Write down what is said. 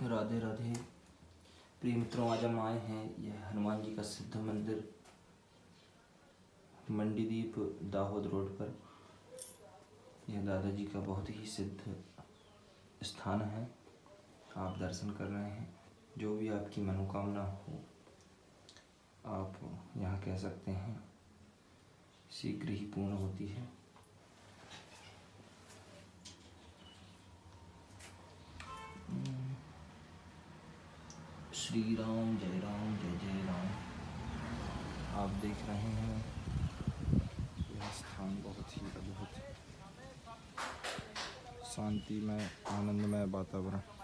राधे राधे। प्रिय मित्रों, आज हम आए हैं यह हनुमान जी का सिद्ध मंदिर मंडीदीप दाहोद रोड पर। यह दादाजी का बहुत ही सिद्ध स्थान है। आप दर्शन कर रहे हैं। जो भी आपकी मनोकामना हो, आप यहाँ कह सकते हैं, शीघ्र ही पूर्ण होती है। श्री राम, जय राम, जय जय राम। आप देख रहे हैं, यह स्थान बहुत ही अद्भुत, शांतिमय, आनंदमय वातावरण।